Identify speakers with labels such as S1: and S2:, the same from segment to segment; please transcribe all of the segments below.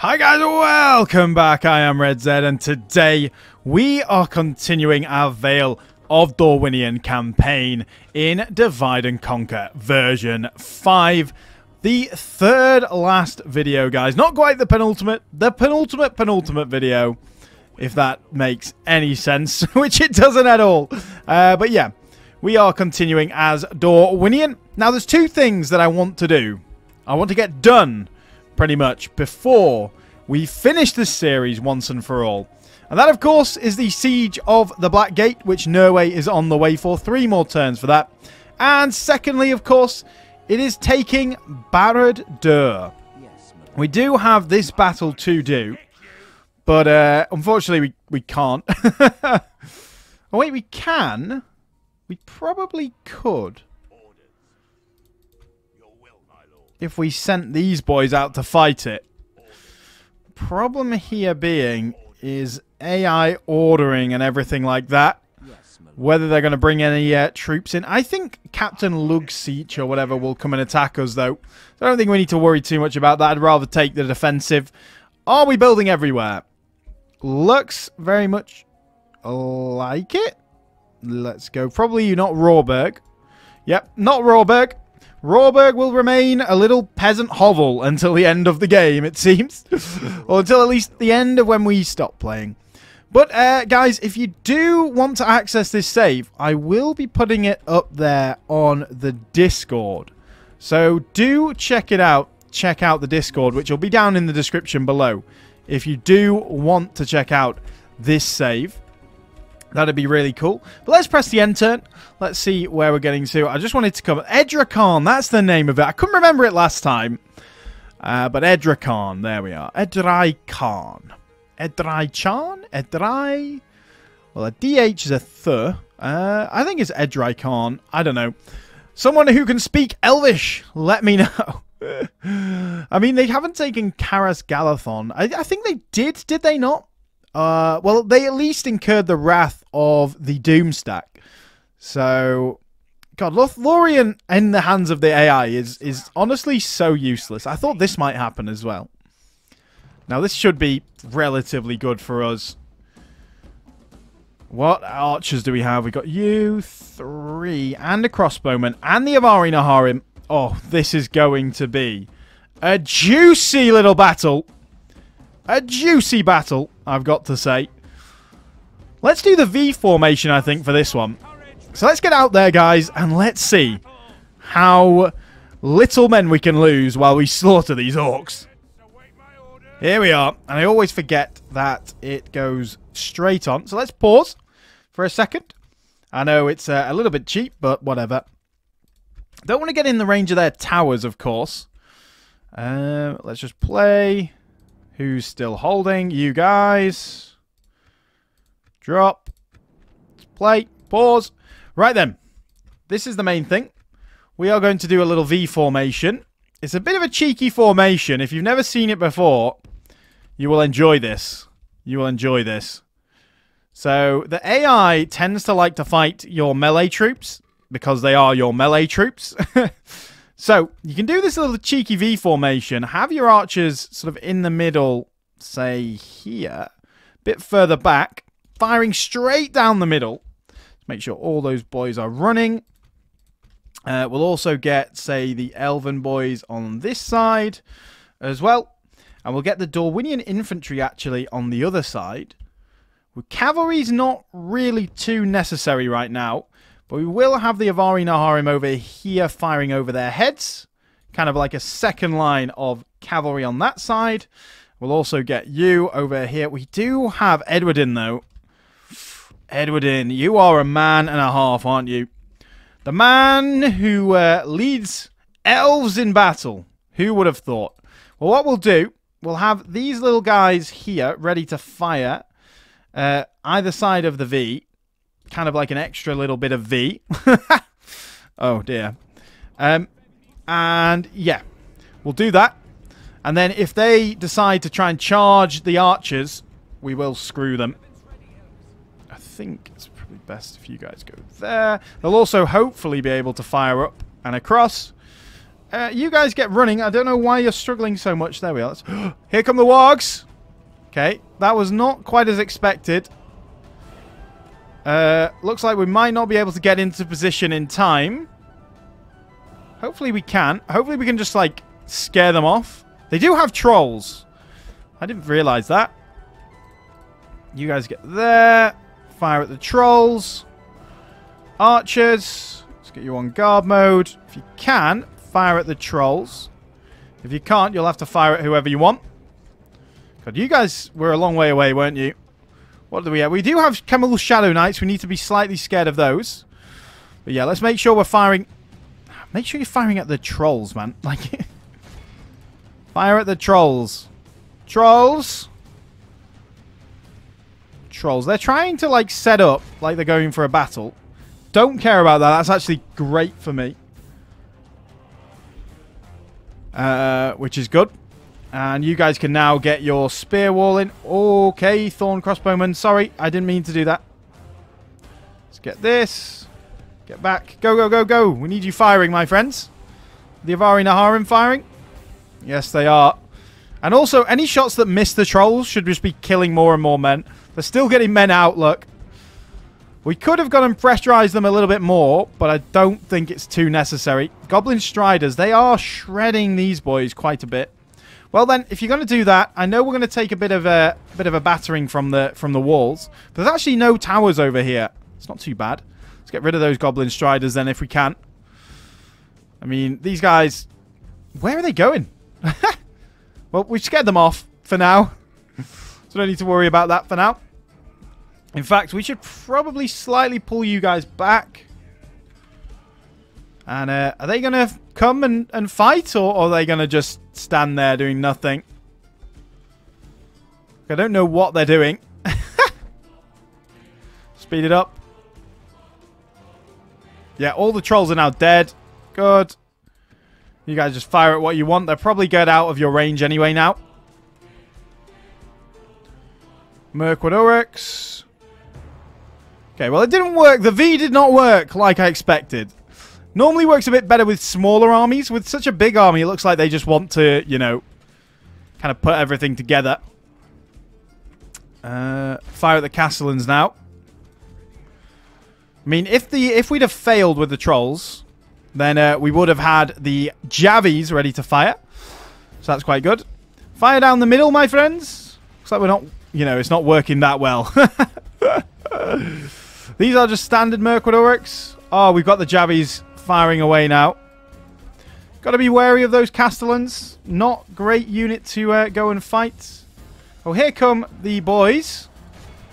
S1: Hi guys, welcome back. I am Red Zed, and today we are continuing our Vale of Dorwinion campaign in Divide and Conquer version 5. The third last video, guys. Not quite the penultimate, the penultimate penultimate video, if that makes any sense, which it doesn't at all. Uh, but yeah, we are continuing as Dorwinion. Now, there's two things that I want to do. I want to get done, pretty much, before we finish this series once and for all. And that, of course, is the Siege of the Black Gate, which Norway is on the way for. Three more turns for that. And secondly, of course, it is taking Barad Dur. We do have this battle to do, but uh, unfortunately we, we can't. oh, wait, we can? We probably could. If we sent these boys out to fight it. Problem here being is AI ordering and everything like that. Whether they're going to bring any uh, troops in. I think Captain Lugseach or whatever will come and attack us, though. So I don't think we need to worry too much about that. I'd rather take the defensive. Are we building everywhere? Looks very much like it. Let's go. Probably not Rawberg. Yep, not Rawberg. Rawberg will remain a little peasant hovel until the end of the game, it seems. or until at least the end of when we stop playing. But, uh, guys, if you do want to access this save, I will be putting it up there on the Discord. So do check it out. Check out the Discord, which will be down in the description below. If you do want to check out this save, that'd be really cool. But let's press the end turn. Let's see where we're getting to. I just wanted to come... Edrakan, that's the name of it. I couldn't remember it last time. Uh, but Edrakan, there we are. Edrai Khan. Edrai? Well, a DH is a th. Uh, I think it's Edrai Khan. I don't know. Someone who can speak Elvish, let me know. I mean, they haven't taken Caras Galadhon. I, I think they did, did they not? Uh, well, they at least incurred the wrath of the Doomstack. So, God, Lothlorien in the hands of the AI is, is honestly so useless. I thought this might happen as well. Now, this should be relatively good for us. What archers do we have? we got you, three, and a crossbowman, and the Avari Naharim. Oh, this is going to be a juicy little battle. A juicy battle, I've got to say. Let's do the V formation, I think, for this one. So let's get out there, guys, and let's see how little men we can lose while we slaughter these orcs. Here we are. And I always forget that it goes straight on. So let's pause for a second. I know it's uh, a little bit cheap, but whatever. Don't want to get in the range of their towers, of course. Uh, let's just play. Who's still holding? You guys. Drop. Play. Pause. Right then. This is the main thing. We are going to do a little V formation. It's a bit of a cheeky formation. If you've never seen it before, you will enjoy this. You will enjoy this. So, the AI tends to like to fight your melee troops because they are your melee troops. so, you can do this little cheeky V formation. Have your archers sort of in the middle, say here, a bit further back, firing straight down the middle. Make sure all those boys are running. Uh, we'll also get, say, the Elven boys on this side as well. And we'll get the Dorwinion infantry actually on the other side. Cavalry's not really too necessary right now. But we will have the Avari Naharim over here firing over their heads. Kind of like a second line of cavalry on that side. We'll also get you over here. We do have Edwardin, though. Edwardin, you are a man and a half, aren't you? The man who uh, leads elves in battle. Who would have thought? Well, what we'll do we'll have these little guys here ready to fire uh, either side of the V. Kind of like an extra little bit of V. oh, dear. Um, and, yeah. We'll do that. And then if they decide to try and charge the archers, we will screw them. I think it's probably best if you guys go there. They'll also hopefully be able to fire up and across. uh, you guys get running. I don't know why you're struggling so much. There we are. Here come the wargs. Okay, that was not quite as expected. Uh, looks like we might not be able to get into position in time. Hopefully we can. Hopefully we can just, like, scare them off. They do have trolls. I didn't realize that. You guys get there. Fire at the trolls. Archers. Let's get you on guard mode. If you can, fire at the trolls. If you can't, you'll have to fire at whoever you want. God, you guys were a long way away, weren't you? What do we have? We do have Khamûl Shadow Knights. We need to be slightly scared of those. But yeah, let's make sure we're firing... Make sure you're firing at the trolls, man. Like, Fire at the trolls. Trolls! Trolls. They're trying to, like, set up like they're going for a battle. Don't care about that. That's actually great for me. Uh, which is good. And you guys can now get your spear wall in. Okay, Thorn Crossbowman. Sorry, I didn't mean to do that. Let's get this. Get back. Go, go, go, go. We need you firing, my friends. The Avari Naharim firing. Yes, they are. And also, any shots that miss the trolls should just be killing more and more men. They're still getting men out, look. We could have gone and pressurized them a little bit more, but I don't think it's too necessary. Goblin Striders, they are shredding these boys quite a bit. Well then, if you're going to do that, I know we're going to take a bit of a bit of a battering from the from the walls. But there's actually no towers over here. It's not too bad. Let's get rid of those Goblin Striders then if we can. I mean, these guys... Where are they going? well, we've scared them off for now. so don't need to worry about that for now. In fact, we should probably slightly pull you guys back. And uh, are they going to come and, and fight? Or, or are they going to just stand there doing nothing? I don't know what they're doing. Speed it up. Yeah, all the trolls are now dead. Good. You guys just fire at what you want. They'll probably get out of your range anyway now. Mirkwood Uruks. Okay, well, it didn't work. The V did not work like I expected. Normally works a bit better with smaller armies. With such a big army, it looks like they just want to, you know, kind of put everything together. Uh, fire at the Castellans now. I mean, if the if we'd have failed with the trolls, then uh, we would have had the Javies ready to fire. So that's quite good. Fire down the middle, my friends. Looks like we're not, you know, it's not working that well. These are just standard Uruks. Oh, we've got the Javies firing away now. Got to be wary of those Castellans. Not great unit to uh, go and fight. Oh, here come the boys.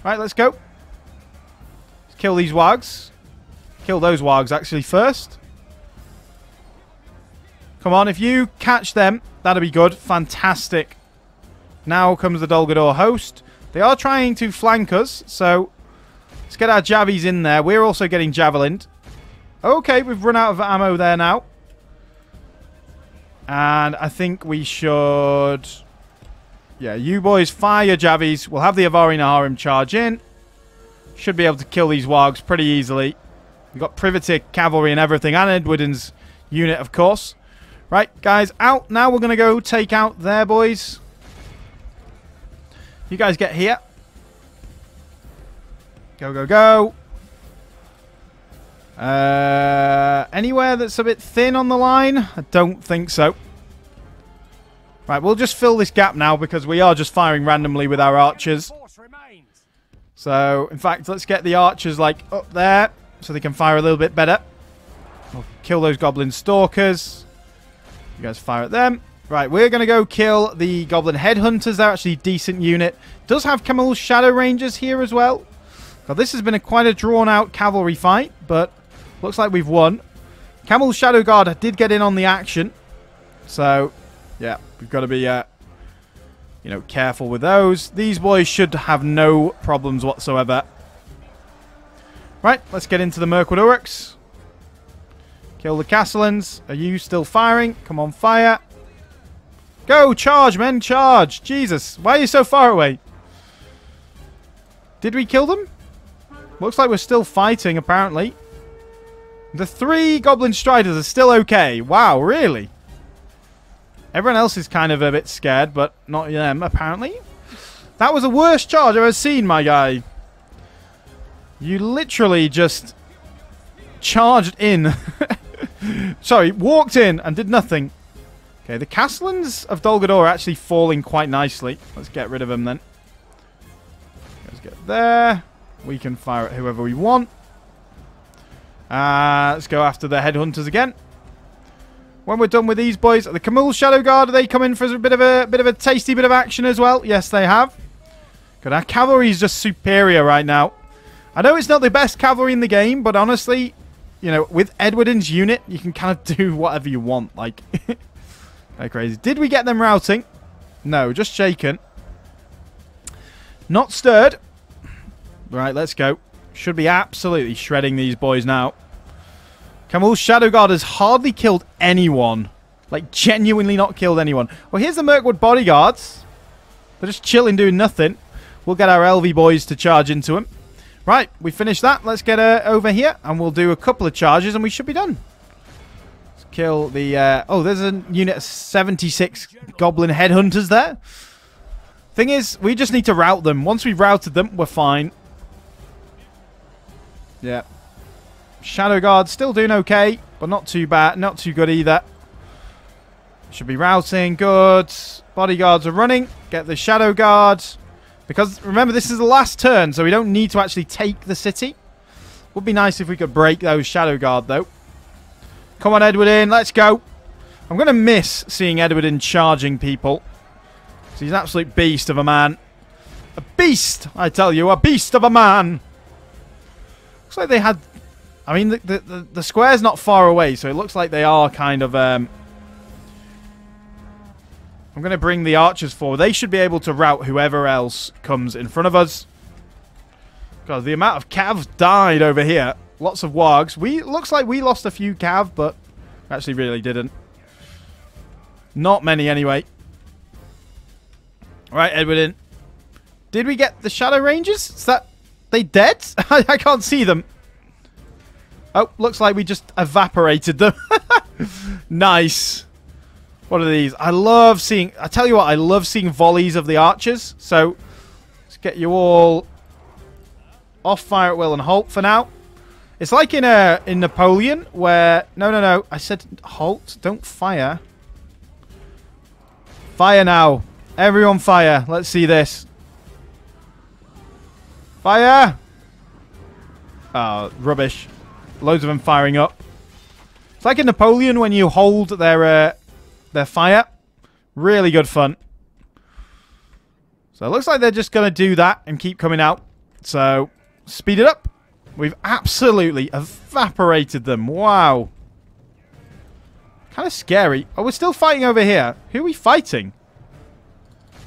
S1: Right, let's go. Let's kill these wargs. Kill those wargs, actually, first. Come on, if you catch them, that'll be good. Fantastic. Now comes the Dol Guldur host. They are trying to flank us, so let's get our Javies in there. We're also getting javelined. Okay, we've run out of ammo there now. And I think we should... Yeah, you boys fire your Javies. We'll have the Avari Naharim charge in. Should be able to kill these Wargs pretty easily. We've got Privateer Cavalry and everything. And Edward's unit, of course. Right, guys, out. Now we're going to go take out their boys. You guys get here. Go, go, go. Uh, anywhere that's a bit thin on the line? I don't think so. Right, we'll just fill this gap now because we are just firing randomly with our archers. So, in fact, let's get the archers, like, up there so they can fire a little bit better. We'll kill those goblin stalkers. You guys fire at them. Right, we're going to go kill the goblin headhunters. They're actually a decent unit. Does have Khamûl Shadow Rangers here as well. Now, this has been a quite a drawn-out cavalry fight, but Looks like we've won. Khemul Shadow Guard did get in on the action. So, yeah, we've got to be, uh, you know, careful with those. These boys should have no problems whatsoever. Right, let's get into the Mirkwood Uruks. Kill the Castellans. Are you still firing? Come on, fire. Go, charge, men, charge. Jesus, why are you so far away? Did we kill them? Looks like we're still fighting, apparently. The three Goblin Striders are still okay. Wow, really? Everyone else is kind of a bit scared, but not them, apparently. That was the worst charge I've ever seen, my guy. You literally just charged in. Sorry, walked in and did nothing. Okay, the Castellans of Dol are actually falling quite nicely. Let's get rid of them then. Let's get there. We can fire at whoever we want. Uh, let's go after the headhunters again. When we're done with these boys, the Khamûl Shadow Guard, they come in for a bit of a bit of a tasty bit of action as well? Yes, they have. Good. Our cavalry is just superior right now. I know it's not the best cavalry in the game, but honestly, you know, with Edwardin's unit, you can kind of do whatever you want. Like, very crazy. Did we get them routing? No, just shaken. Not stirred. Right, let's go. Should be absolutely shredding these boys now. Khamûl Shadow Guard has hardly killed anyone. Like, genuinely not killed anyone. Well, here's the Mirkwood Bodyguards. They're just chilling, doing nothing. We'll get our LV boys to charge into them. Right, we finished that. Let's get uh, over here, and we'll do a couple of charges, and we should be done. Let's kill the... Uh, oh, there's a unit of 76 Goblin Headhunters there. Thing is, we just need to route them. Once we've routed them, we're fine. Yeah. Shadow Guard still doing okay, but not too bad. Not too good either. Should be routing. Good. Bodyguards are running. Get the Shadow Guard. Because, remember, this is the last turn, so we don't need to actually take the city. Would be nice if we could break those Shadow Guard, though. Come on, Edwardin. Let's go. I'm going to miss seeing Edwardin charging people. He's an absolute beast of a man. A beast, I tell you. A beast of a man. Looks like they had... I mean, the, the, the square's not far away, so it looks like they are kind of... Um, I'm going to bring the archers forward. They should be able to rout whoever else comes in front of us. God, the amount of Cav died over here. Lots of Wargs. We Looks like we lost a few Cav, but actually really didn't. Not many anyway. Right, Edwardin. Did we get the Shadow Rangers? Is that... They dead? I can't see them. Oh, looks like we just evaporated them. nice. What are these? I love seeing... I tell you what, I love seeing volleys of the archers. So, let's get you all off fire at will and halt for now. It's like in a in Napoleon where... No, no, no. I said halt. Don't fire. Fire now. Everyone fire. Let's see this. Fire! Oh, rubbish. Loads of them firing up. It's like in Napoleon when you hold their... Uh, their fire. Really good fun. So it looks like they're just going to do that and keep coming out. So speed it up. We've absolutely evaporated them. Wow. Kind of scary. Oh, we're still fighting over here. Who are we fighting?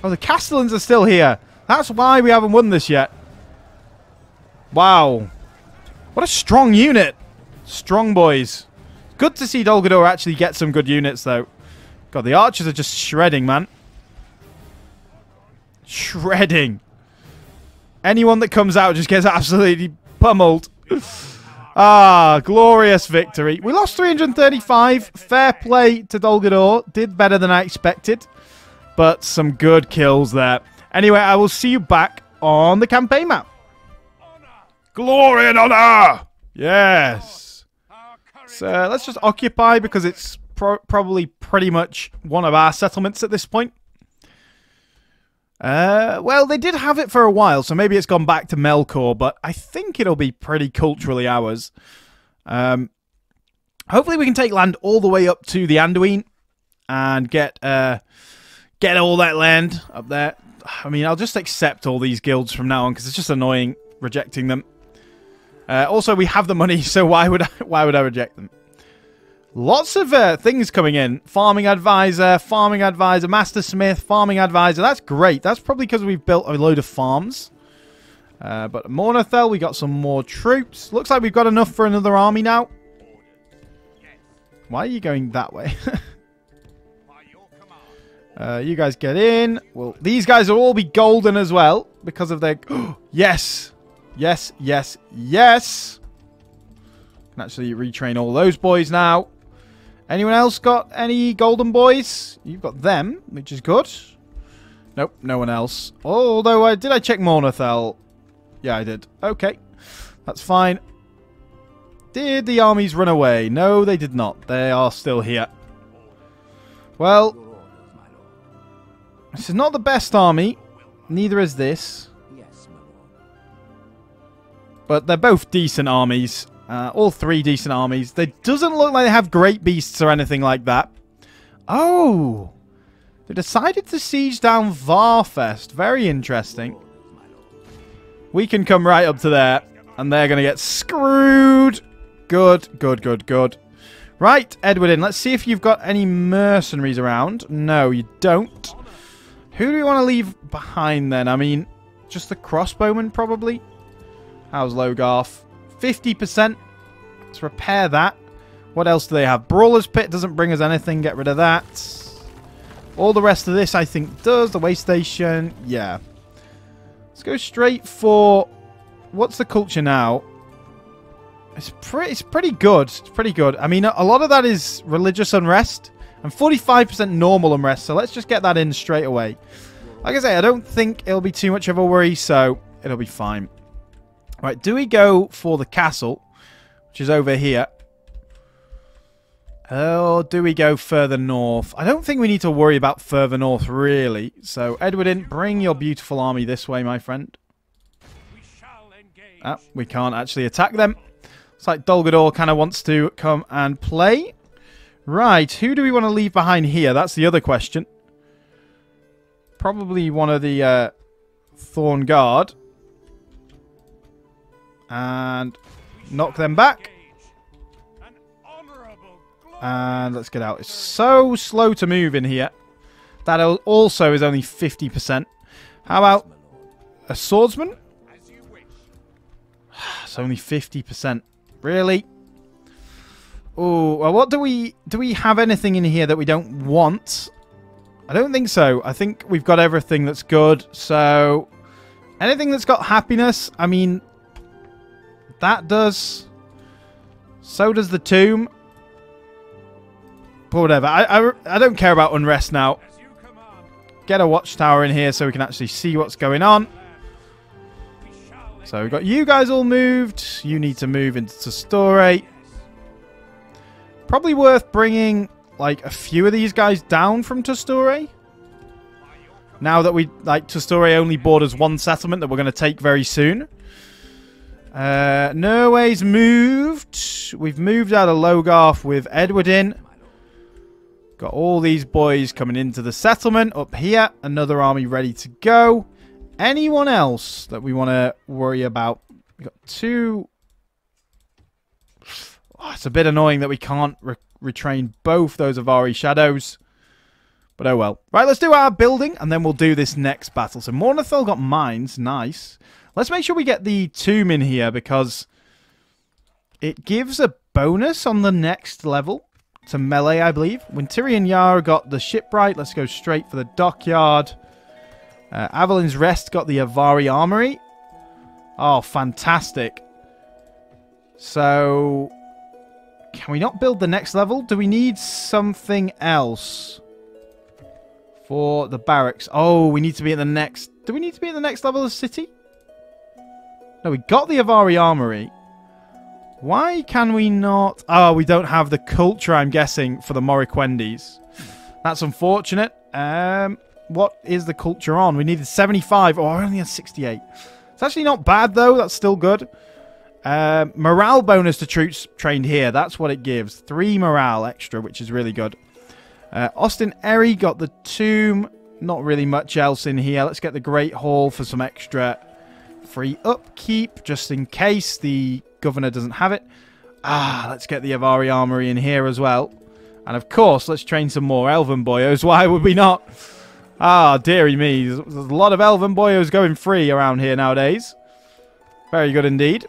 S1: Oh, the Castellans are still here. That's why we haven't won this yet. Wow. What a strong unit. Strong boys. Good to see Dol Guldur actually get some good units, though. God, the archers are just shredding, man. Shredding. Anyone that comes out just gets absolutely pummeled. ah, glorious victory. We lost 335. Fair play to Dol Guldur. Did better than I expected. But some good kills there. Anyway, I will see you back on the campaign map. Glory and honor! Yes. So let's just occupy because it's pro probably pretty much one of our settlements at this point. Uh, well, they did have it for a while, so maybe it's gone back to Melkor, but I think it'll be pretty culturally ours. Um, hopefully we can take land all the way up to the Anduin and get uh, get all that land up there. I mean, I'll just accept all these guilds from now on because it's just annoying rejecting them. Uh, also, we have the money, so why would I, why would I reject them? Lots of uh, things coming in. Farming advisor, farming advisor, master smith, farming advisor. That's great. That's probably because we've built a load of farms. Uh, but Mornathel, we got some more troops. Looks like we've got enough for another army now. Why are you going that way? uh, you guys get in. Well, these guys will all be golden as well because of their... yes! Yes, yes, yes! Can actually retrain all those boys now. Anyone else got any golden boys? You've got them, which is good. Nope, no one else. Although, I did I check Mornathel? Yeah, I did. Okay, that's fine. Did the armies run away? No, they did not. They are still here. Well, this is not the best army. Neither is this. But they're both decent armies. Uh, all three decent armies. They doesn't look like they have great beasts or anything like that. Oh! They decided to siege down Varfest. Very interesting. We can come right up to there. And they're going to get screwed. Good, good, good, good. Right, Edwardin. let's see if you've got any mercenaries around. No, you don't. Who do we want to leave behind then? I mean, just the crossbowmen probably? How's Logarth? 50%. Let's repair that. What else do they have? Brawler's Pit doesn't bring us anything. Get rid of that. All the rest of this, I think, does. The way station, yeah. Let's go straight for... What's the culture now? It's, pretty. it's pretty good. It's pretty good. I mean, a lot of that is religious unrest. And 45% normal unrest. So let's just get that in straight away. Like I say, I don't think it'll be too much of a worry. So it'll be fine. Right, do we go for the castle, which is over here? Or do we go further north? I don't think we need to worry about further north, really. So, Edwardin, bring your beautiful army this way, my friend. Ah, we can't actually attack them. It's like Dol Guldur kind of wants to come and play. Right, who do we want to leave behind here? That's the other question. Probably one of the uh, Thorn Guard and knock them back. And let's get out. It's so slow to move in here. That also is only 50%. How about a swordsman? It's only 50%. Really? Oh, well, what do we... Do we have anything in here that we don't want? I don't think so. I think we've got everything that's good. So, anything that's got happiness, I mean, that does. So does the tomb. But whatever. I, I, I don't care about unrest now. Get a watchtower in here so we can actually see what's going on. So we've got you guys all moved. You need to move into Tostore. Probably worth bringing like a few of these guys down from Tostore. Now that we like Tostore only borders one settlement that we're going to take very soon. Uh, Norway's moved. We've moved out of Logarth with Edwardin. Got all these boys coming into the settlement up here. Another army ready to go. Anyone else that we want to worry about? We've got two... Oh, it's a bit annoying that we can't re retrain both those Avari Shadows. But oh well. Right, let's do our building, and then we'll do this next battle. So Mornathel got mines. Nice. Let's make sure we get the tomb in here because it gives a bonus on the next level to melee, I believe. When Tyrion Yar got the shipwright, let's go straight for the dockyard. Uh, Avalyn's Rest got the Avari Armory. Oh, fantastic. So, can we not build the next level? Do we need something else for the barracks? Oh, we need to be at the next... Do we need to be at the next level of the city? No, we got the Avari Armory. Why can we not... Oh, we don't have the culture, I'm guessing, for the Moriquendis. That's unfortunate. Um, what is the culture on? We needed 75. Oh, I only had 68. It's actually not bad, though. That's still good. Uh, morale bonus to troops trained here. That's what it gives. Three morale extra, which is really good. Uh, Austin Eri got the tomb. Not really much else in here. Let's get the Great Hall for some extra free upkeep, just in case the governor doesn't have it. Ah, let's get the Avari Armory in here as well. And of course, let's train some more Elven Boyos. Why would we not? Ah, dearie me. There's a lot of Elven Boyos going free around here nowadays. Very good indeed.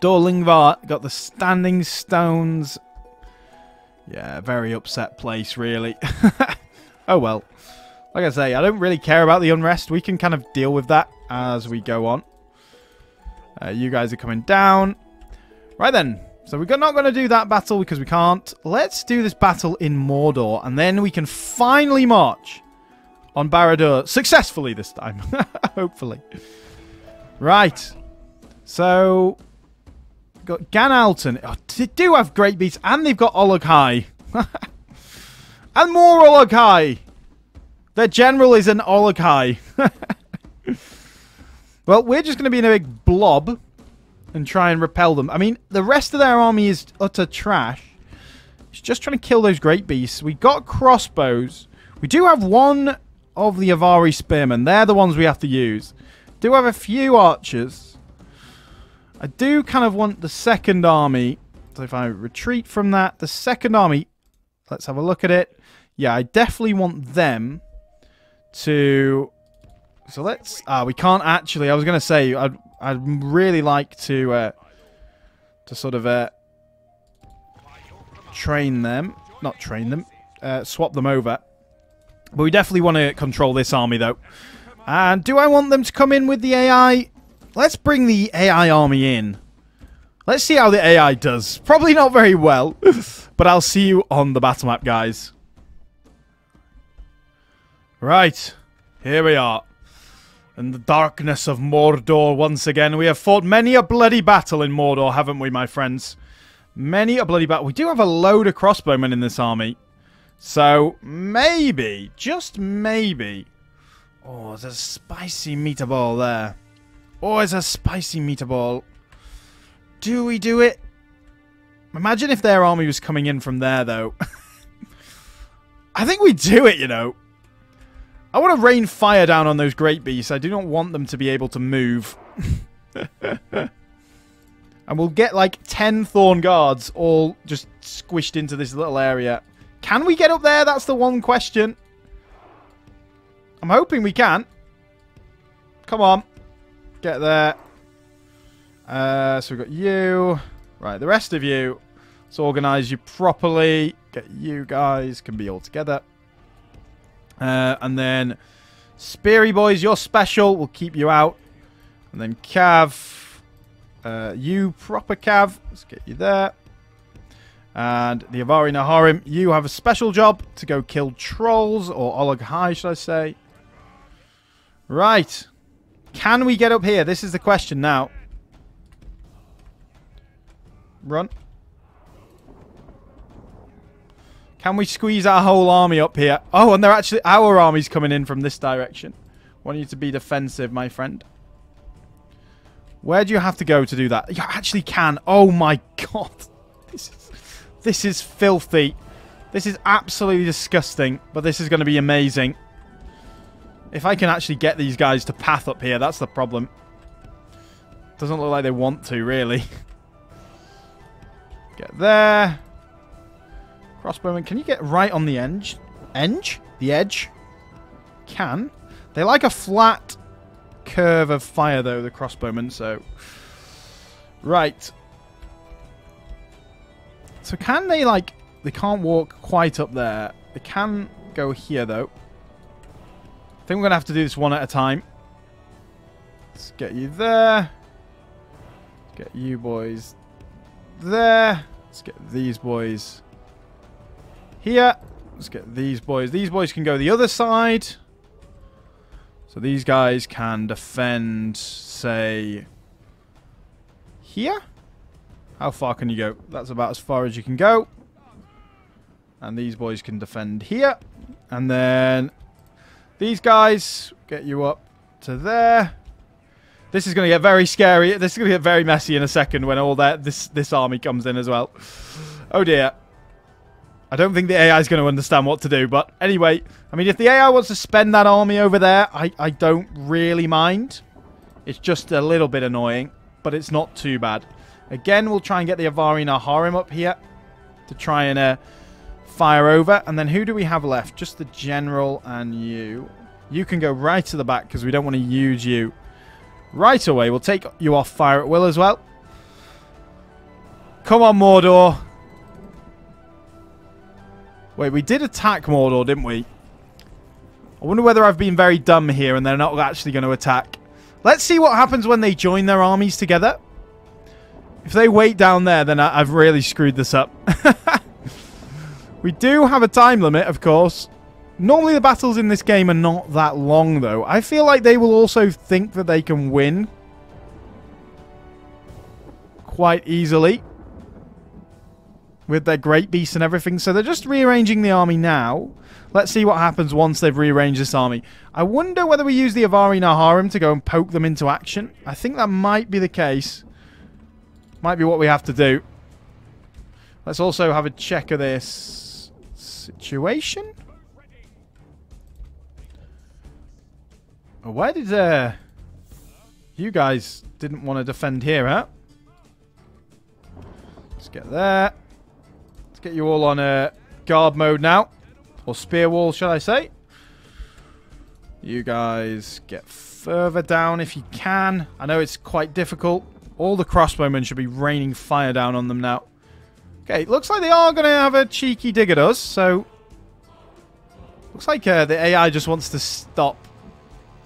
S1: Dorlingvar got the Standing Stones. Yeah, very upset place, really. oh well. Like I say, I don't really care about the unrest. We can kind of deal with that as we go on. Uh, you guys are coming down. Right then. So we're not going to do that battle because we can't. Let's do this battle in Mordor, and then we can finally march on Barad-dûr successfully this time. Hopefully. Right. So, got Gan-Alton. Oh, they do have great beats, and they've got Olog-hai. and more Olog-hai. Their general is an Olog-hai. well, we're just going to be in a big blob and try and repel them. I mean, the rest of their army is utter trash. It's just trying to kill those great beasts. We got crossbows. We do have one of the Avari spearmen. They're the ones we have to use. Do have a few archers. I do kind of want the second army. So if I retreat from that, the second army, let's have a look at it. Yeah, I definitely want them to... So let's... Ah, we can't actually... I was going to say, I'd, I'd really like to... Uh, to sort of... Uh, train them. Not train them. Uh, swap them over. But we definitely want to control this army, though. And do I want them to come in with the AI? Let's bring the AI army in. Let's see how the AI does. Probably not very well. but I'll see you on the battle map, guys. Right. Here we are. In the darkness of Mordor once again. We have fought many a bloody battle in Mordor, haven't we, my friends? Many a bloody battle. We do have a load of crossbowmen in this army. So, maybe, just maybe... Oh, there's a spicy meatball there. Oh, it's a spicy meatball. Do we do it? Imagine if their army was coming in from there, though. I think we do it, you know. I want to rain fire down on those great beasts. I do not want them to be able to move. and we'll get like 10 Thorn Guards all just squished into this little area. Can we get up there? That's the one question. I'm hoping we can. Come on. Get there. Uh, so we've got you. Right, the rest of you. Let's organise you properly. Get you guys can be all together. Uh, and then Speary Boys, you're special. We'll keep you out. And then Cav. Uh, you proper Cav. Let's get you there. And the Avari Naharim, you have a special job to go kill trolls, or Olog-hai, should I say. Right. Can we get up here? This is the question now. Run. Can we squeeze our whole army up here? Oh, and they're actually... Our army's coming in from this direction. Want you to be defensive, my friend. Where do you have to go to do that? You actually can. Oh, my God. This is, this is filthy. This is absolutely disgusting. But this is going to be amazing. If I can actually get these guys to path up here, that's the problem. Doesn't look like they want to, really. Get there. Crossbowman, can you get right on the edge? Edge? The edge? Can. They like a flat curve of fire, though, the crossbowmen, so... Right. So can they, like... They can't walk quite up there. They can go here, though. I think we're going to have to do this one at a time. Let's get you there. Get you boys there. Let's get these boys here. Let's get these boys. These boys can go the other side. So these guys can defend, say, here? How far can you go? That's about as far as you can go. And these boys can defend here. And then these guys get you up to there. This is going to get very scary. This is going to get very messy in a second when all that this this army comes in as well. Oh dear. I don't think the AI is going to understand what to do. But anyway, I mean, if the AI wants to spend that army over there, I, I don't really mind. It's just a little bit annoying, but it's not too bad. Again, we'll try and get the Avari Naharim up here to try and uh, fire over. And then who do we have left? Just the General and you. You can go right to the back because we don't want to use you right away. We'll take you off fire at will as well. Come on, Mordor. Wait, we did attack Mordor, didn't we? I wonder whether I've been very dumb here and they're not actually going to attack. Let's see what happens when they join their armies together. If they wait down there, then I I've really screwed this up. we do have a time limit, of course. Normally the battles in this game are not that long, though. I feel like they will also think that they can win quite easily with their great beasts and everything. So they're just rearranging the army now. Let's see what happens once they've rearranged this army. I wonder whether we use the Avari Naharim to go and poke them into action. I think that might be the case. Might be what we have to do. Let's also have a check of this situation. Where did uh, you guys didn't want to defend here, huh? Let's get there. Let's get you all on uh, guard mode now. Or spear wall, shall I say. You guys get further down if you can. I know it's quite difficult. All the crossbowmen should be raining fire down on them now. Okay, looks like they are going to have a cheeky dig at us, so... Looks like uh, the AI just wants to stop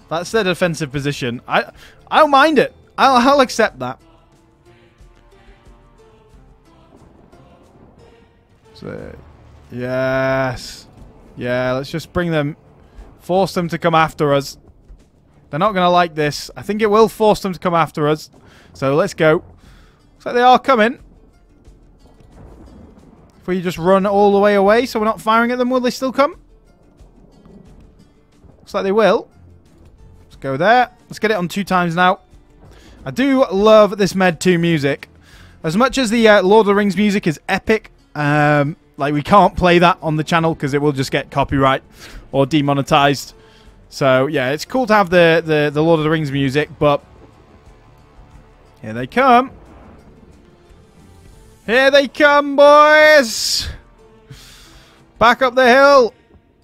S1: that's their defensive position. I I don't mind it. I'll, I'll accept that. Yes. Yeah, let's just bring them. Force them to come after us. They're not going to like this. I think it will force them to come after us. So let's go. Looks like they are coming. If we just run all the way away so we're not firing at them, will they still come? Looks like they will. Let's go there. Let's get it on two times now. I do love this Med 2 music. As much as the uh, Lord of the Rings music is epic, um, like we can't play that on the channel because it will just get copyright or demonetized. So yeah, it's cool to have the, the, the Lord of the Rings music, but here they come. Here they come, boys! Back up the hill!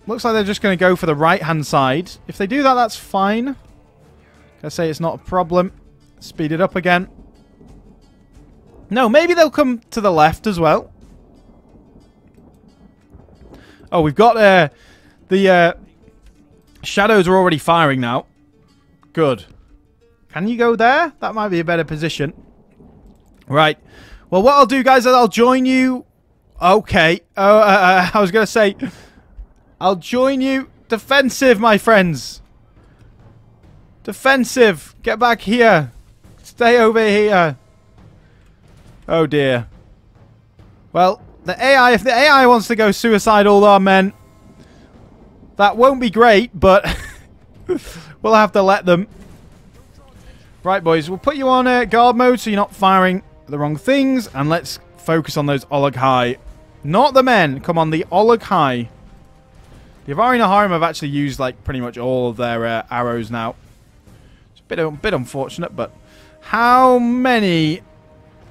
S1: Looks like they're just going to go for the right-hand side. If they do that, that's fine. I say it's not a problem. Speed it up again. No, maybe they'll come to the left as well. Oh, we've got uh, the uh, shadows are already firing now. Good. Can you go there? That might be a better position. Right. Well, what I'll do, guys, is I'll join you. Okay. Oh, uh, uh I was going to say... I'll join you. Defensive, my friends. Defensive. Get back here. Stay over here. Oh, dear. Well, the AI, if the AI wants to go suicidal, our men, that won't be great, but we'll have to let them. Right, boys, we'll put you on uh, guard mode so you're not firing the wrong things, and let's focus on those High. Not the men. Come on, the High. The Avari Naharim have actually used like pretty much all of their uh, arrows now. It's a bit, a bit unfortunate, but how many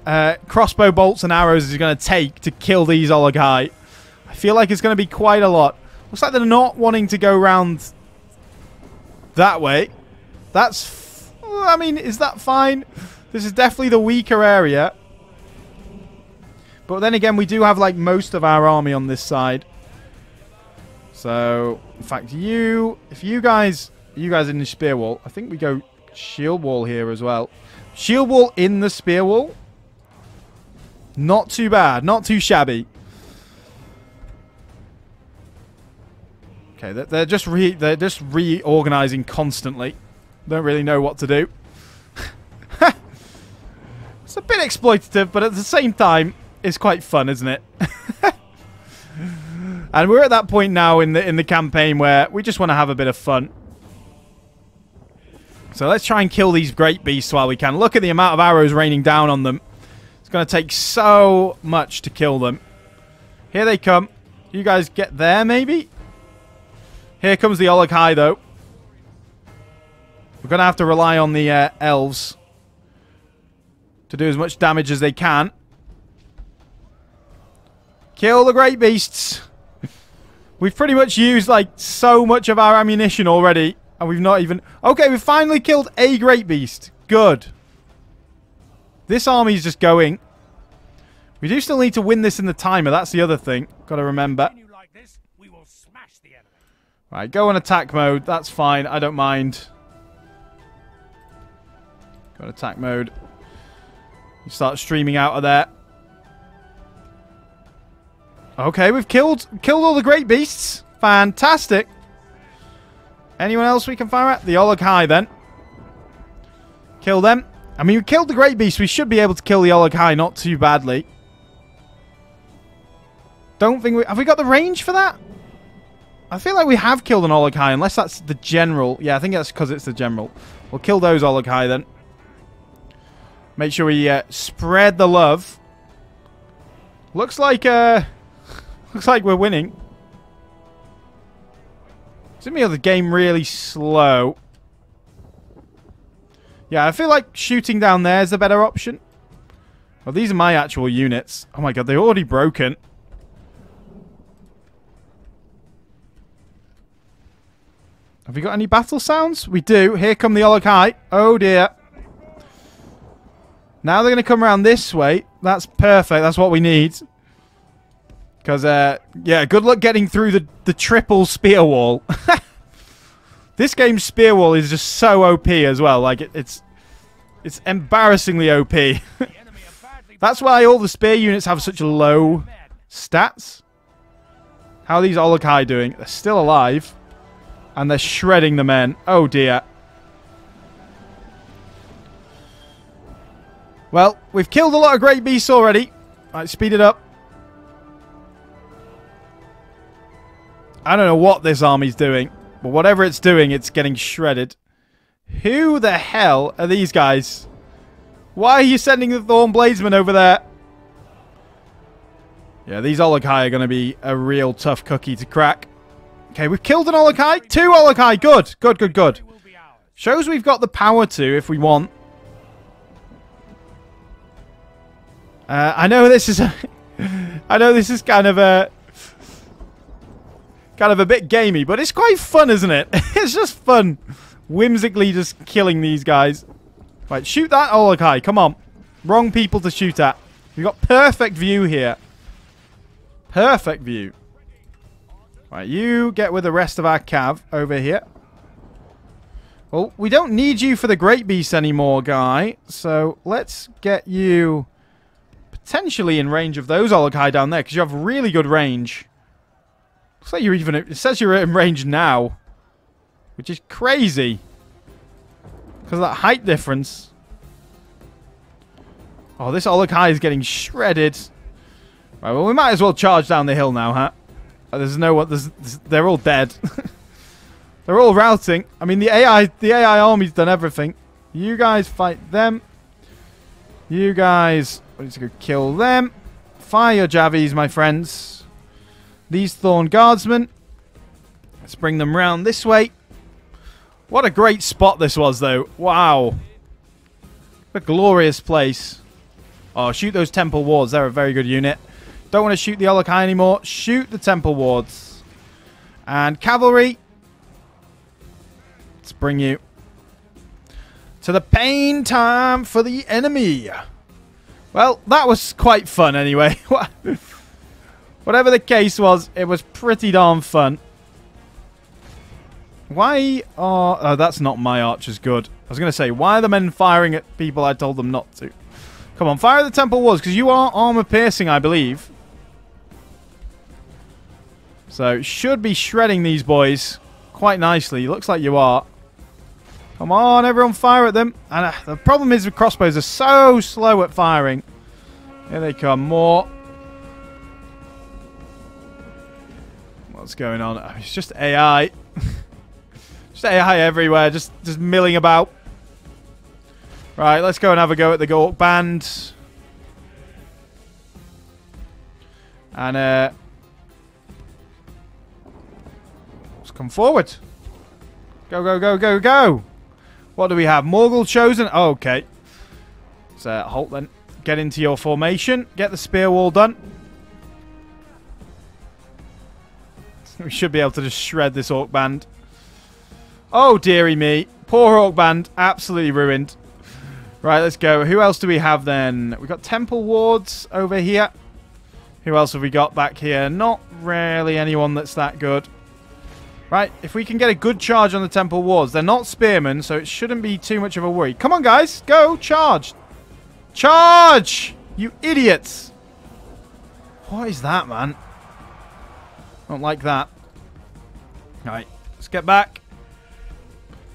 S1: uh, crossbow bolts and arrows is going to take to kill these Ologhai? I feel like it's going to be quite a lot. Looks like they're not wanting to go around that way. That's... I mean, is that fine? This is definitely the weaker area. But then again, we do have like most of our army on this side. So, in fact, you, if you guys, you guys in the spear wall, I think we go shield wall here as well. Shield wall in the spear wall. Not too bad. Not too shabby. Okay, they're just re they're just reorganizing constantly. Don't really know what to do. it's a bit exploitative, but at the same time, it's quite fun, isn't it? And we're at that point now in the in the campaign where we just want to have a bit of fun. So let's try and kill these great beasts while we can. Look at the amount of arrows raining down on them. It's going to take so much to kill them. Here they come. You guys get there, maybe? Here comes the Ologhai, though. We're going to have to rely on the uh, elves to do as much damage as they can. Kill the great beasts. We've pretty much used, like, so much of our ammunition already. And we've not even... Okay, we've finally killed a Great Beast. Good. This army's just going. We do still need to win this in the timer. That's the other thing. Got to remember. Right, go on attack mode. That's fine. I don't mind. Go on attack mode. You start streaming out of there. Okay, we've killed killed all the great beasts. Fantastic. Anyone else we can fire at? The Ologhai, then. Kill them. I mean, we killed the great beast. We should be able to kill the Ologhai not too badly. Don't think we... Have we got the range for that? I feel like we have killed an Ologhai, unless that's the general. Yeah, I think that's because it's the general. We'll kill those Ologhai then. Make sure we uh, spread the love. Looks like uh, looks like we're winning. Isn't the game really slow? Yeah, I feel like shooting down there is a better option. Well, these are my actual units. Oh my god, they're already broken. Have we got any battle sounds? We do. Here come the Ologhai. Oh dear. Now they're going to come around this way. That's perfect. That's what we need. Because, uh, yeah, good luck getting through the, the triple spear wall. this game's spear wall is just so OP as well. Like, it, it's it's embarrassingly OP. That's why all the spear units have such low stats. How are these Ologhai doing? They're still alive. And they're shredding the men. Oh, dear. Well, we've killed a lot of great beasts already. Right, speed it up. I don't know what this army's doing, but whatever it's doing, it's getting shredded. Who the hell are these guys? Why are you sending the Thorn Bladesmen over there? Yeah, these Ologhai are going to be a real tough cookie to crack. Okay, we've killed an Ologhai. Two Ologhai. Good, good, good, good. Shows we've got the power to if we want. Uh, I know this is a, I know this is kind of a kind of a bit gamey, but it's quite fun, isn't it? it's just fun, whimsically just killing these guys. Right, shoot that Ologhai. Come on, wrong people to shoot at. We've got perfect view here. Perfect view. Right, you get with the rest of our cav over here. Well, we don't need you for the Great Beast anymore, guy. So let's get you potentially in range of those Ologhai down there, because you have really good range. Looks like you're even... It says you're in range now. Which is crazy. Because of that height difference. Oh, this Ologhai is getting shredded. Right, well, we might as well charge down the hill now, huh? Oh, there's no one... There's, they're all dead. they're all routing. I mean, the AI, the AI army's done everything. You guys fight them. You guys I need to go kill them. Fire your Javies, my friends. These Thorn Guardsmen. Let's bring them round this way. What a great spot this was, though. Wow. What a glorious place. Oh, shoot those Temple Wards. They're a very good unit. Don't want to shoot the Ologhai anymore. Shoot the Temple Wards. And Cavalry. Let's bring you to the pain time for the enemy. Well, that was quite fun anyway. Whatever the case was, it was pretty darn fun. Why are... Oh, that's not my archers good. I was going to say, why are the men firing at people I told them not to? Come on, fire the temple wards, because you are armor piercing, I believe. So, should be shredding these boys quite nicely. Looks like you are. Come on, everyone fire at them. And uh, the problem is the crossbows, are so slow at firing. Here they come, more. What's going on? Oh, it's just AI. just AI everywhere, just, just milling about. Right, let's go and have a go at the Orc Band. And, uh... Let's come forward. Go, go, go, go, go! What do we have? Morgul chosen? Okay. So, uh, halt then. Get into your formation. Get the spear wall done. We should be able to just shred this Orc Band. Oh, dearie me. Poor Orc Band. Absolutely ruined. Right, let's go. Who else do we have then? We've got Temple Wards over here. Who else have we got back here? Not really anyone that's that good. Right, if we can get a good charge on the Temple Wards. They're not spearmen, so it shouldn't be too much of a worry. Come on, guys. Go. Charge. Charge! You idiots! What is that, man? Don't like that. Alright, let's get back.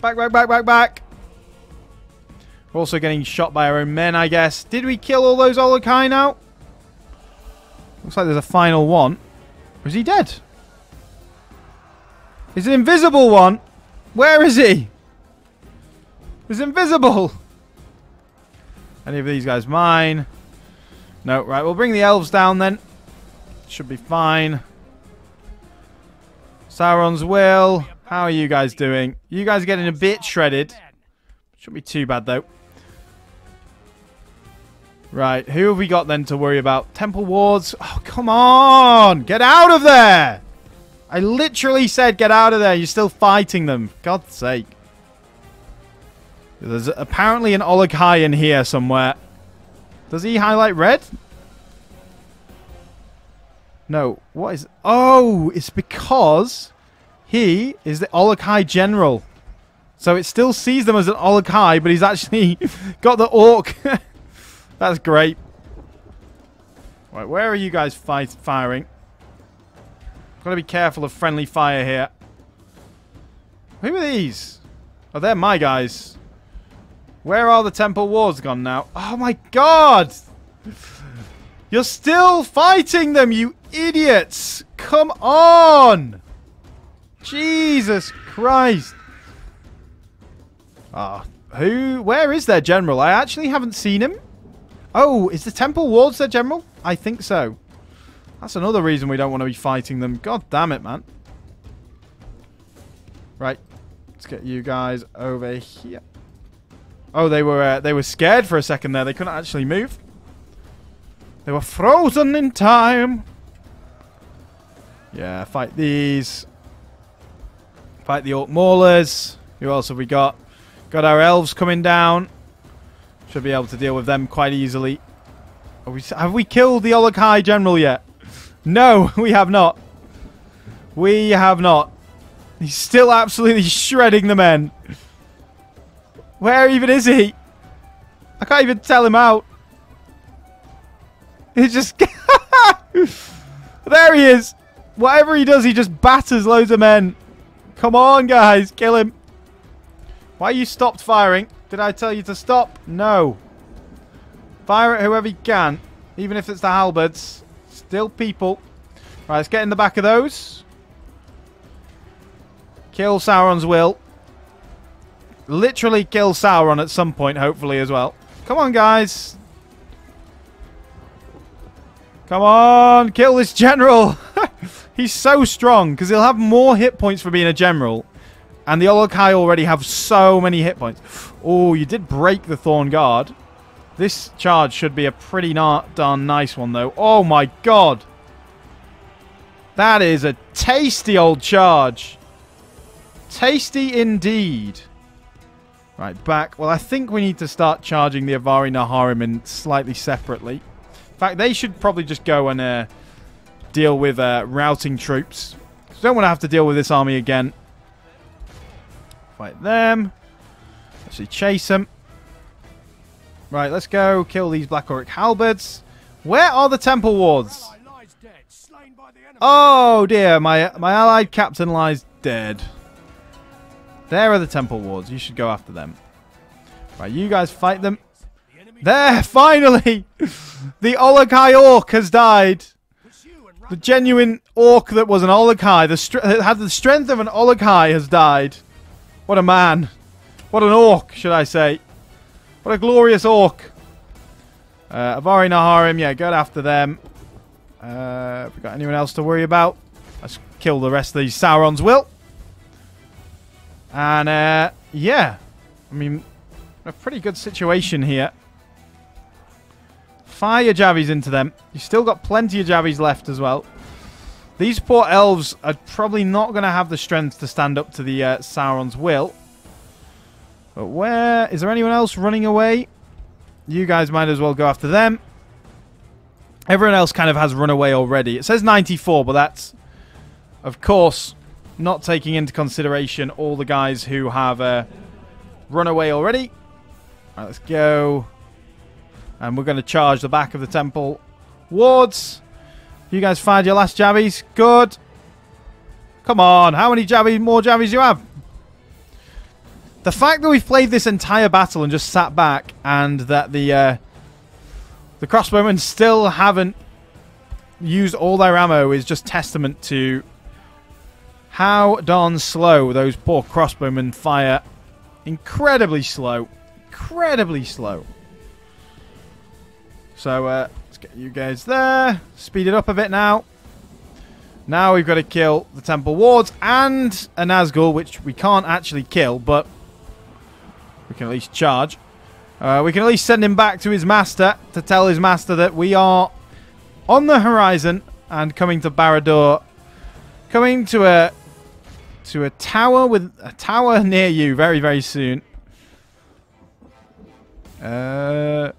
S1: Back, back, back, back, back. We're also getting shot by our own men, I guess. Did we kill all those Ologhai now? Looks like there's a final one. Is he dead? Is an invisible one? Where is he? He's invisible. Any of these guys mine? No, right. We'll bring the elves down then. Should be fine. Sauron's will. How are you guys doing? You guys are getting a bit shredded. Shouldn't be too bad though. Right, who have we got then to worry about? Temple Wards? Oh, come on! Get out of there! I literally said get out of there. You're still fighting them. God's sake. There's apparently an Ologhai in here somewhere. Does he highlight red? No. What is... Oh, it's because he is the Ologhai general. So it still sees them as an Ologhai, but he's actually got the orc That's great. Right, where are you guys fight firing? Gotta be careful of friendly fire here. Who are these? Oh, they're my guys. Where are the temple wards gone now? Oh my god! You're still fighting them, you idiots! Come on! Jesus Christ! Ah, who? Where is their general? I actually haven't seen him. Oh, is the temple wards their general? I think so. That's another reason we don't want to be fighting them. God damn it, man. Right. Let's get you guys over here. Oh, they were uh, they were scared for a second there. They couldn't actually move. They were frozen in time. Yeah, fight these. Fight the Orc Maulers. Who else have we got? Got our elves coming down. Should be able to deal with them quite easily. We, have we killed the Ologhai General yet? No, we have not. We have not. He's still absolutely shredding the men. Where even is he? I can't even tell him out. He just... there he is. Whatever he does, he just batters loads of men. Come on, guys. Kill him. Why you stopped firing? Did I tell you to stop? No. Fire at whoever you can. Even if it's the halberds. Still people. Right, let's get in the back of those. Kill Sauron's will. Literally kill Sauron at some point, hopefully, as well. Come on, guys. Come on, kill this general. He's so strong, because he'll have more hit points for being a general. And the Ologhai already have so many hit points. Oh, you did break the Thorn Guard. This charge should be a pretty darn nice one, though. Oh, my God. That is a tasty old charge. Tasty indeed. Right, back. Well, I think we need to start charging the Avari Naharim in slightly separately. In fact, they should probably just go and uh, deal with uh, routing troops. Don't want to have to deal with this army again. Fight them. Actually chase them. Right, let's go kill these Black Orc Halberds. Where are the Temple Wards? Oh dear, my my allied captain lies dead. There are the Temple Wards. You should go after them. Right, you guys fight them. There, finally! the Ologhai Orc has died. The genuine Orc that was an Ologhai, the had the strength of an Ologhai has died. What a man. What an orc, should I say. What a glorious orc. Uh, Avari Naharim, yeah, go after them. Uh, we got anyone else to worry about? Let's kill the rest of these Sauron's will. And, uh, yeah. I mean, a pretty good situation here. Fire your Javis into them. You've still got plenty of Javis left as well. These poor elves are probably not going to have the strength to stand up to the uh, Sauron's will. But where... Is there anyone else running away? You guys might as well go after them. Everyone else kind of has run away already. It says 94, but that's, of course, not taking into consideration all the guys who have uh, run away already. Right, let's go. And we're going to charge the back of the temple wards. You guys fired your last jabbies. Good. Come on. How many jabbies, more jabbies you have? The fact that we've played this entire battle and just sat back and that the uh, the crossbowmen still haven't used all their ammo is just testament to how darn slow those poor crossbowmen fire. Incredibly slow. Incredibly slow. So, uh, let's get you guys there. Speed it up a bit now. Now we've got to kill the Temple Wards and a Nazgul, which we can't actually kill, but we can at least charge. Uh, we can at least send him back to his master to tell his master that we are on the horizon and coming to Barad-dûr. Coming to a to a tower with a tower near you very very soon. Uh,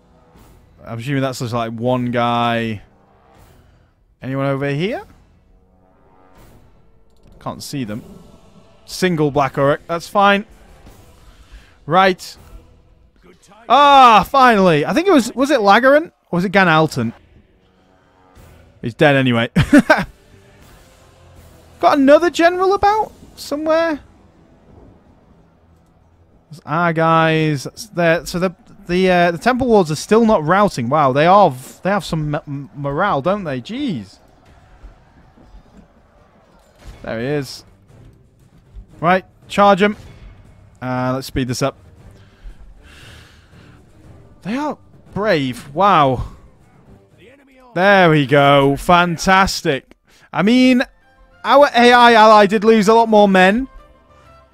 S1: I'm assuming that's just like one guy. Anyone over here? Can't see them. Single Black Orc. That's fine. Right. Ah, finally. I think it was... Was it Lagaran? Or was it Gan Alton? He's dead anyway. Got another general about? Somewhere? Ah, guys. That's There. So the the uh, the temple wards are still not routing. Wow, they are. They have some morale, don't they? Jeez. There he is. Right, charge him. Uh, let's speed this up. They are brave. Wow. There we go. Fantastic. I mean, our AI ally did lose a lot more men.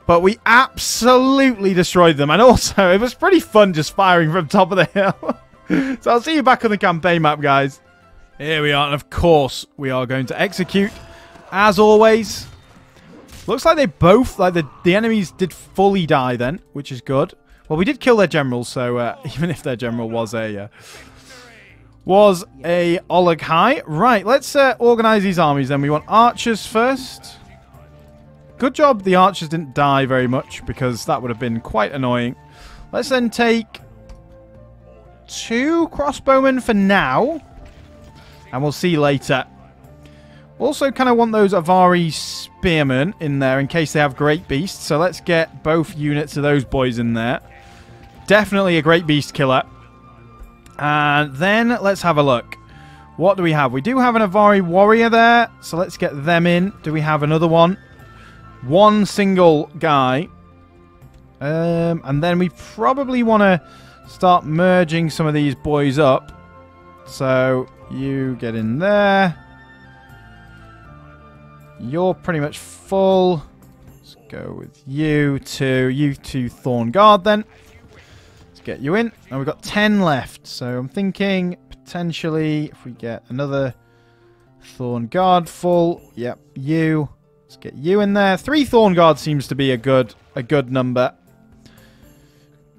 S1: But we absolutely destroyed them. And also, it was pretty fun just firing from top of the hill. so I'll see you back on the campaign map, guys. Here we are. And of course, we are going to execute. As always. Looks like they both, like the, the enemies did fully die then, which is good. Well, we did kill their general, so uh, even if their general was a... Uh, was a Ologhai. Right, let's uh, organize these armies then. We want archers first. Good job the archers didn't die very much because that would have been quite annoying. Let's then take two crossbowmen for now. And we'll see later. Also kind of want those Avari spearmen in there in case they have great beasts. So let's get both units of those boys in there. Definitely a great beast killer. And then let's have a look. What do we have? We do have an Avari warrior there. So let's get them in. Do we have another one? One single guy. Um, and then we probably want to start merging some of these boys up. So you get in there. You're pretty much full. Let's go with you two. You two Thorn Guard then. Let's get you in. And we've got 10 left. So I'm thinking potentially if we get another Thorn Guard full. Yep, you. Let's get you in there. Three Thorn Guard seems to be a good a good number.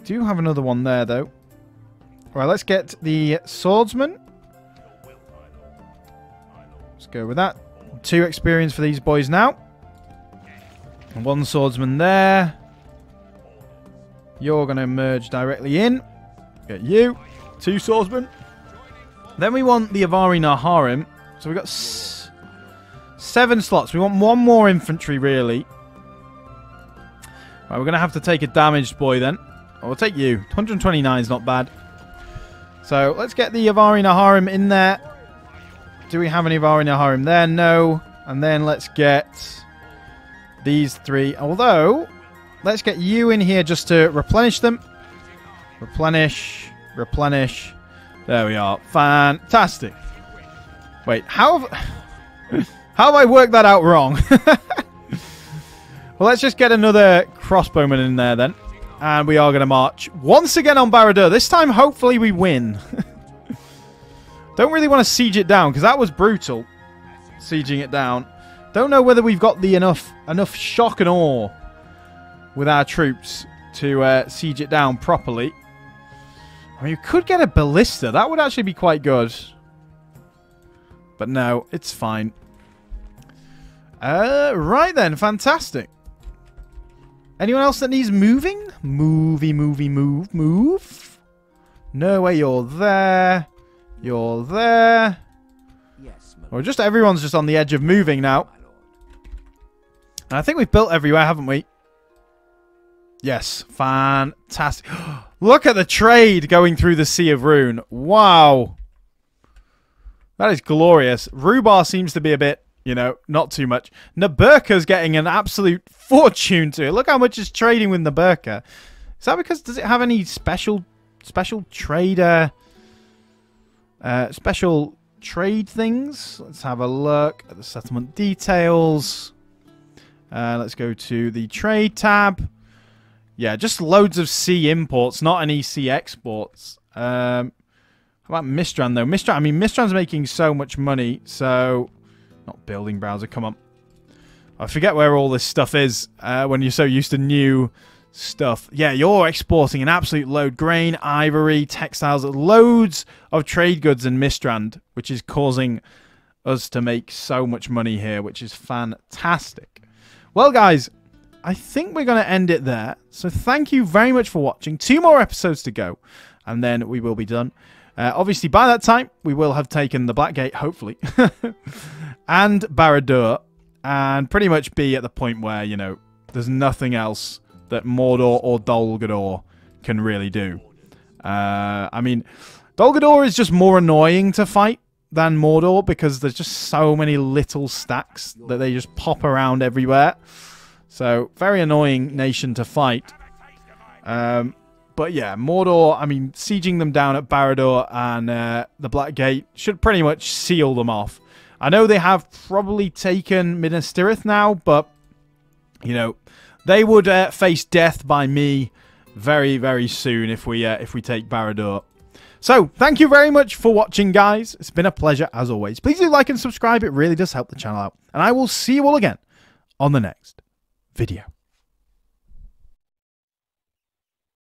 S1: Do you have another one there though. Right, let's get the swordsman. Let's go with that. Two experience for these boys now. One swordsman there. You're going to merge directly in. Get you. Two swordsmen. Then we want the Avari Naharim. So we've got Seven slots. We want one more infantry, really. Right, we're going to have to take a damaged boy then. Oh, we'll take you. 129 is not bad. So, let's get the Avari Naharim in there. Do we have any Avari Naharim there? No. And then let's get these three. Although, let's get you in here just to replenish them. Replenish. Replenish. There we are. Fantastic. Wait, how... How have I worked that out wrong? well, let's just get another crossbowman in there then. And we are going to march once again on Barad-dûr. This time, hopefully, we win. Don't really want to siege it down, because that was brutal. Sieging it down. Don't know whether we've got the enough enough shock and awe with our troops to uh, siege it down properly. I mean, you could get a ballista. That would actually be quite good. But no, it's fine. Uh, right then, fantastic. Anyone else that needs moving? Movie, movie, move, move. No way, you're there. You're there.
S2: Yes,
S1: Or just everyone's just on the edge of moving now. And I think we've built everywhere, haven't we? Yes, fantastic. Look at the trade going through the Sea of Rhun. Wow. That is glorious. Rubar seems to be a bit, you know, not too much. Naburka's getting an absolute fortune to it. Look how much is trading with Naburka. Is that because, does it have any special, special trader, uh, special trade things? Let's have a look at the settlement details. Uh, let's go to the trade tab. Yeah, just loads of sea imports, not any sea exports. Um, how about Mistran though? Mistran, I mean, Mistran's making so much money, so not building browser. Come on, I forget where all this stuff is uh, when you're so used to new stuff. Yeah, you're exporting an absolute load: grain, ivory, textiles, loads of trade goods in Mistrand, which is causing us to make so much money here, which is fantastic. Well, guys, I think we're going to end it there. So thank you very much for watching. Two more episodes to go, and then we will be done. Uh, obviously, by that time, we will have taken the Blackgate, hopefully, and Barad-dûr, and pretty much be at the point where, you know, there's nothing else that Mordor or Dol Guldur can really do. Uh, I mean, Dol Guldur is just more annoying to fight than Mordor because there's just so many little stacks that they just pop around everywhere. So, very annoying nation to fight. Um, but yeah, Mordor, I mean, sieging them down at Barad-dûr and uh, the Black Gate should pretty much seal them off. I know they have probably taken Minas Tirith now, but, you know, they would uh, face death by me very, very soon if we uh, if we take Barad-dûr. So, thank you very much for watching, guys. It's been a pleasure, as always. Please do like and subscribe. It really does help the channel out. And I will see you all again on the next video.